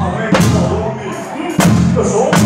I'm volume. Eu sou